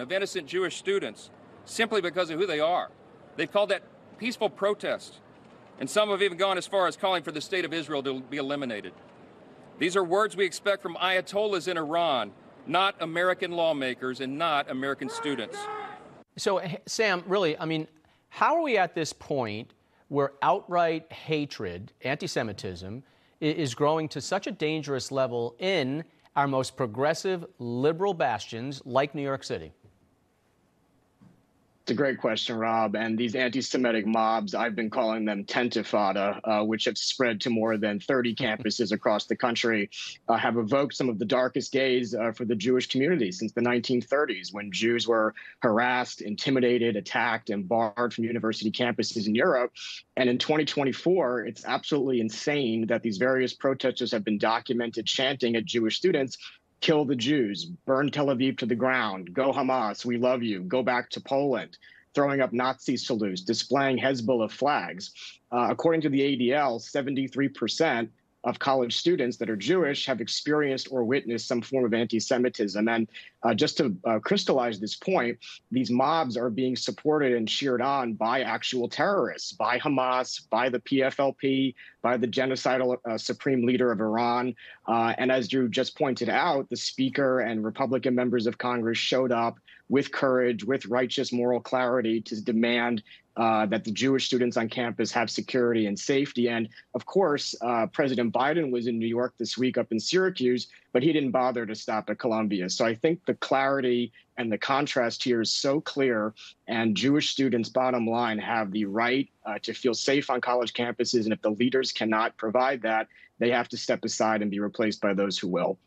of innocent Jewish students simply because of who they are. They've called that peaceful protest. And some have even gone as far as calling for the state of Israel to be eliminated. These are words we expect from Ayatollahs in Iran, not American lawmakers and not American students. So, Sam, really, I mean, how are we at this point where outright hatred, anti Semitism, is growing to such a dangerous level in our most progressive liberal bastions like New York City? It's a great question, Rob. And these anti Semitic mobs, I've been calling them tentifada, uh, which have spread to more than 30 campuses across the country, uh, have evoked some of the darkest days uh, for the Jewish community since the 1930s, when Jews were harassed, intimidated, attacked, and barred from university campuses in Europe. And in 2024, it's absolutely insane that these various protesters have been documented chanting at Jewish students kill the Jews, burn Tel Aviv to the ground, go Hamas, we love you, go back to Poland, throwing up Nazi salutes, displaying Hezbollah flags. Uh, according to the ADL, 73% of college students that are Jewish have experienced or witnessed some form of anti Semitism. And uh, just to uh, crystallize this point, these mobs are being supported and cheered on by actual terrorists, by Hamas, by the PFLP, by the genocidal uh, supreme leader of Iran. Uh, and as Drew just pointed out, the speaker and Republican members of Congress showed up with courage, with righteous moral clarity to demand uh, that the Jewish students on campus have security and safety. And of course, uh, President Biden was in New York this week up in Syracuse, but he didn't bother to stop at Columbia. So I think the clarity and the contrast here is so clear. And Jewish students, bottom line, have the right uh, to feel safe on college campuses. And if the leaders cannot provide that, they have to step aside and be replaced by those who will.